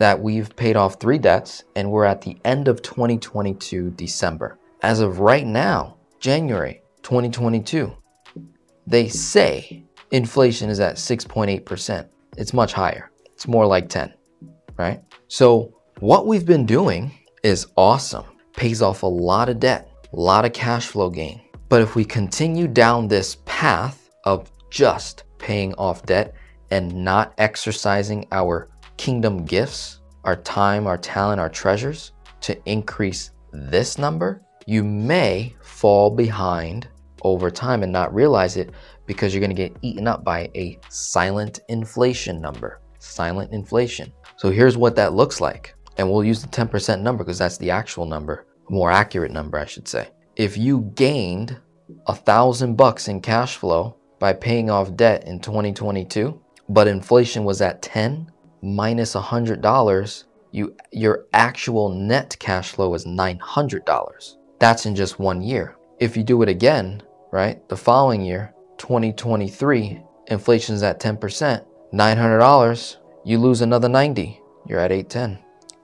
that we've paid off three debts and we're at the end of 2022 December. As of right now, January 2022, they say inflation is at 6.8%. It's much higher. It's more like 10, right? So what we've been doing is awesome. Pays off a lot of debt, a lot of cash flow gain. But if we continue down this path of just paying off debt and not exercising our kingdom gifts, our time, our talent, our treasures to increase this number, you may fall behind over time and not realize it because you're going to get eaten up by a silent inflation number. Silent inflation. So here's what that looks like. And we'll use the 10% number because that's the actual number, more accurate number, I should say if you gained a thousand bucks in cash flow by paying off debt in 2022, but inflation was at 10 minus hundred dollars, you your actual net cash flow is $900. That's in just one year. If you do it again, right, the following year, 2023, inflation's at 10%, $900, you lose another 90. You're at 810.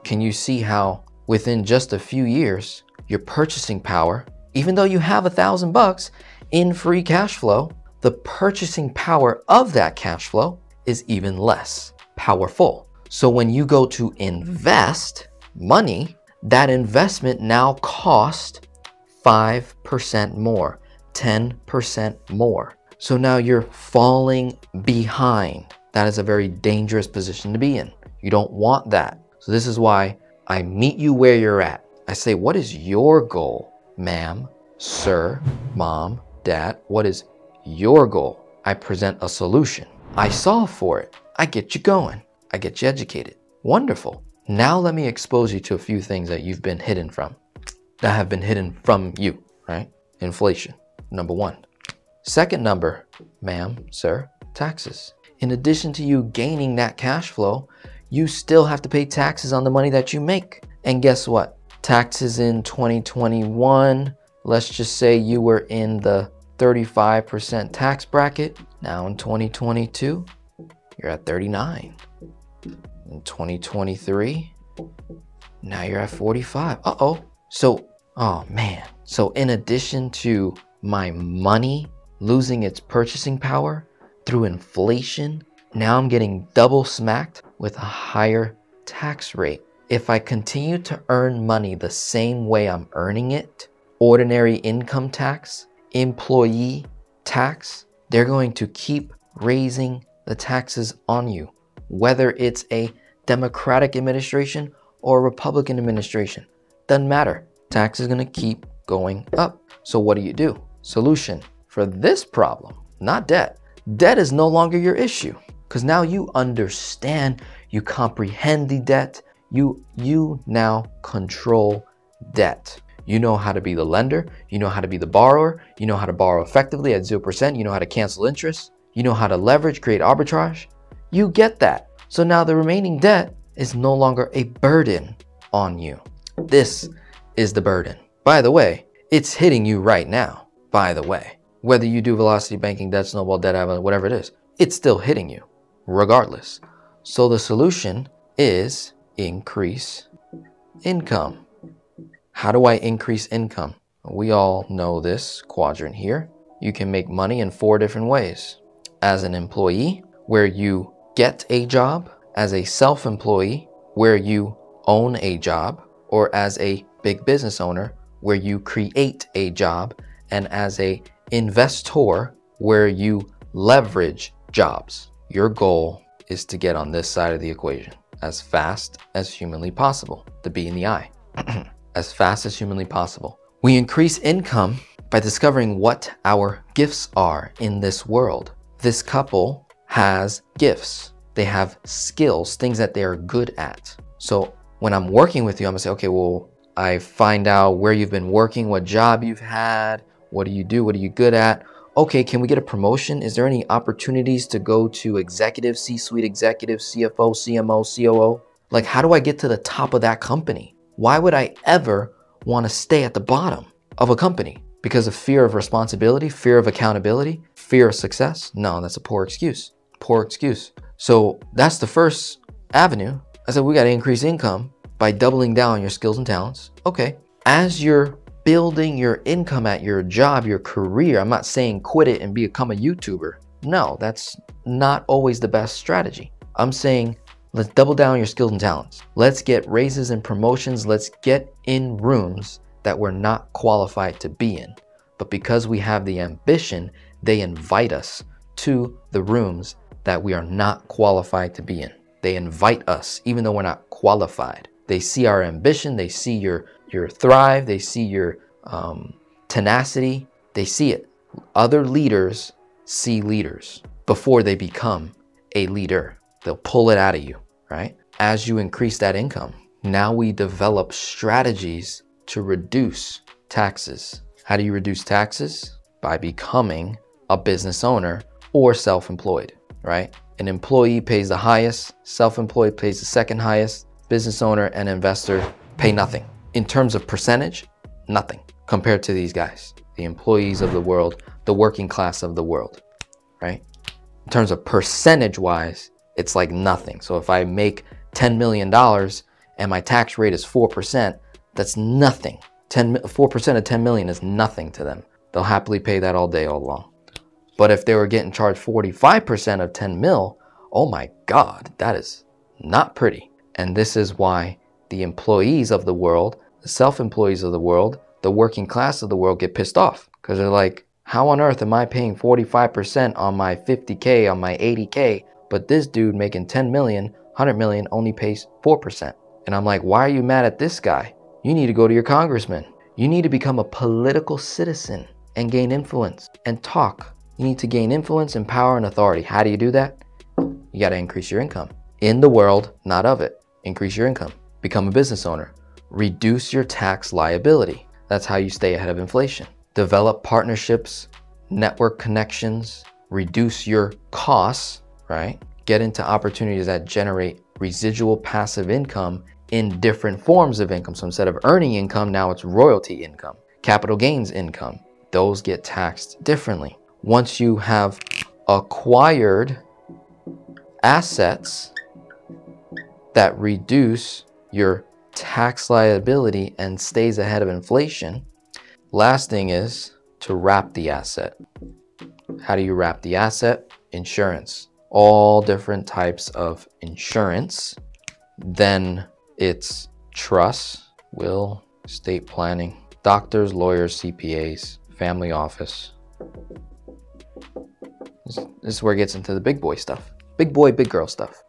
Can you see how within just a few years, your purchasing power, even though you have a thousand bucks in free cash flow, the purchasing power of that cash flow is even less powerful. So when you go to invest money, that investment now costs 5% more, 10% more. So now you're falling behind. That is a very dangerous position to be in. You don't want that. So this is why I meet you where you're at. I say, what is your goal, ma'am, sir, mom, dad? What is your goal? I present a solution. I solve for it. I get you going. I get you educated. Wonderful. Now let me expose you to a few things that you've been hidden from, that have been hidden from you, right? Inflation, number one. Second number, ma'am, sir, taxes. In addition to you gaining that cash flow, you still have to pay taxes on the money that you make. And guess what? Taxes in 2021, let's just say you were in the 35% tax bracket. Now in 2022, you're at 39. In 2023, now you're at 45. Uh-oh. So, oh man. So in addition to my money losing its purchasing power through inflation, now I'm getting double smacked with a higher tax rate. If I continue to earn money the same way I'm earning it, ordinary income tax, employee tax, they're going to keep raising the taxes on you, whether it's a Democratic administration or a Republican administration. Doesn't matter. Tax is going to keep going up. So what do you do? Solution for this problem, not debt. Debt is no longer your issue because now you understand, you comprehend the debt, you you now control debt. You know how to be the lender, you know how to be the borrower, you know how to borrow effectively at 0%, you know how to cancel interest, you know how to leverage, create arbitrage. You get that. So now the remaining debt is no longer a burden on you. This is the burden. By the way, it's hitting you right now. By the way, whether you do velocity banking, debt snowball, debt avalanche, whatever it is, it's still hitting you regardless. So the solution is increase income. How do I increase income? We all know this quadrant here. You can make money in four different ways. As an employee, where you get a job, as a self-employee, where you own a job, or as a big business owner, where you create a job, and as a investor, where you leverage jobs. Your goal is to get on this side of the equation as fast as humanly possible, the B and the I, as fast as humanly possible. We increase income by discovering what our gifts are in this world. This couple has gifts. They have skills, things that they are good at. So when I'm working with you, I'm gonna say, okay, well, I find out where you've been working, what job you've had, what do you do, what are you good at? okay, can we get a promotion? Is there any opportunities to go to executive, C-suite executive, CFO, CMO, COO? Like, how do I get to the top of that company? Why would I ever want to stay at the bottom of a company? Because of fear of responsibility, fear of accountability, fear of success? No, that's a poor excuse. Poor excuse. So that's the first avenue. I said, we got to increase income by doubling down your skills and talents. Okay. As you're building your income at your job, your career. I'm not saying quit it and become a YouTuber. No, that's not always the best strategy. I'm saying let's double down your skills and talents. Let's get raises and promotions. Let's get in rooms that we're not qualified to be in. But because we have the ambition, they invite us to the rooms that we are not qualified to be in. They invite us, even though we're not qualified. They see our ambition, they see your your thrive, they see your um, tenacity, they see it. Other leaders see leaders before they become a leader. They'll pull it out of you, right? As you increase that income, now we develop strategies to reduce taxes. How do you reduce taxes? By becoming a business owner or self employed, right? An employee pays the highest, self employed pays the second highest, business owner and investor pay nothing. In terms of percentage, nothing compared to these guys, the employees of the world, the working class of the world, right? In terms of percentage wise, it's like nothing. So if I make $10 million and my tax rate is 4%, that's nothing. 10, 4% of 10 million is nothing to them. They'll happily pay that all day, all long. But if they were getting charged 45% of 10 mil, oh my God, that is not pretty. And this is why the employees of the world, the self employees of the world, the working class of the world get pissed off because they're like, how on earth am I paying 45% on my 50K, on my 80K, but this dude making 10 million, 100 million only pays 4%? And I'm like, why are you mad at this guy? You need to go to your congressman. You need to become a political citizen and gain influence and talk. You need to gain influence and power and authority. How do you do that? You got to increase your income in the world, not of it. Increase your income. Become a business owner. Reduce your tax liability. That's how you stay ahead of inflation. Develop partnerships, network connections, reduce your costs, right? Get into opportunities that generate residual passive income in different forms of income. So instead of earning income, now it's royalty income, capital gains income. Those get taxed differently. Once you have acquired assets that reduce your tax liability and stays ahead of inflation. Last thing is to wrap the asset. How do you wrap the asset? Insurance. All different types of insurance. Then it's trust, will, estate planning, doctors, lawyers, CPAs, family office. This, this is where it gets into the big boy stuff. Big boy, big girl stuff,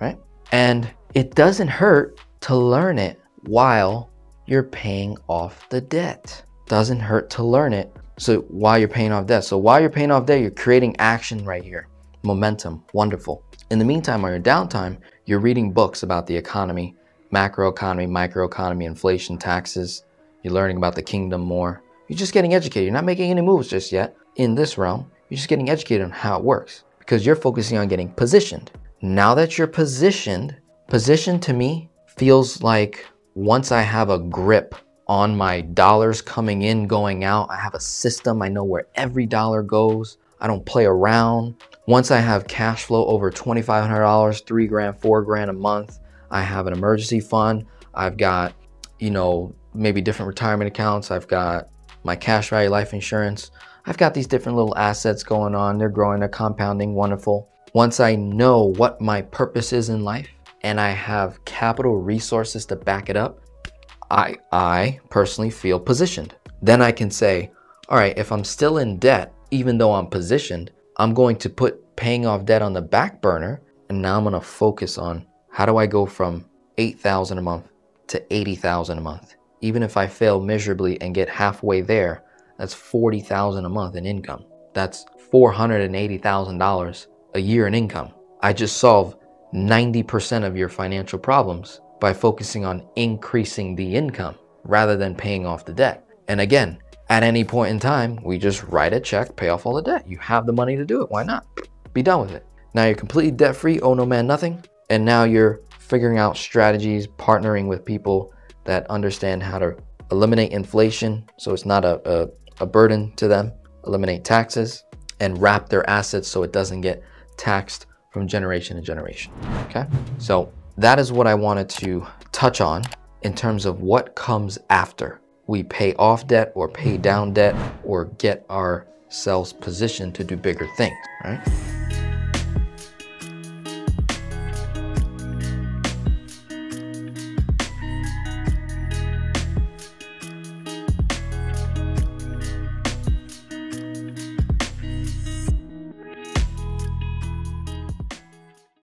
right? And it doesn't hurt to learn it while you're paying off the debt. Doesn't hurt to learn it. So while you're paying off debt. So while you're paying off debt, you're creating action right here. Momentum, wonderful. In the meantime, on your downtime, you're reading books about the economy, macroeconomy, microeconomy, inflation, taxes. You're learning about the kingdom more. You're just getting educated. You're not making any moves just yet in this realm. You're just getting educated on how it works because you're focusing on getting positioned. Now that you're positioned, position to me feels like once I have a grip on my dollars coming in, going out, I have a system, I know where every dollar goes. I don't play around. Once I have cash flow over $2,500, three grand, four grand a month, I have an emergency fund. I've got, you know, maybe different retirement accounts. I've got my cash value life insurance. I've got these different little assets going on. They're growing, they're compounding, wonderful. Once I know what my purpose is in life and I have capital resources to back it up, I, I personally feel positioned. Then I can say, all right, if I'm still in debt, even though I'm positioned, I'm going to put paying off debt on the back burner. And now I'm going to focus on how do I go from 8,000 a month to 80,000 a month? Even if I fail miserably and get halfway there, that's 40,000 a month in income. That's $480,000 a year in income. I just solved 90% of your financial problems by focusing on increasing the income rather than paying off the debt. And again, at any point in time, we just write a check, pay off all the debt. You have the money to do it. Why not? Be done with it. Now you're completely debt free, oh no man, nothing. And now you're figuring out strategies, partnering with people that understand how to eliminate inflation so it's not a, a a burden to them, eliminate taxes, and wrap their assets so it doesn't get taxed from generation to generation. Okay, so that is what I wanted to touch on in terms of what comes after we pay off debt or pay down debt or get ourselves positioned to do bigger things, right?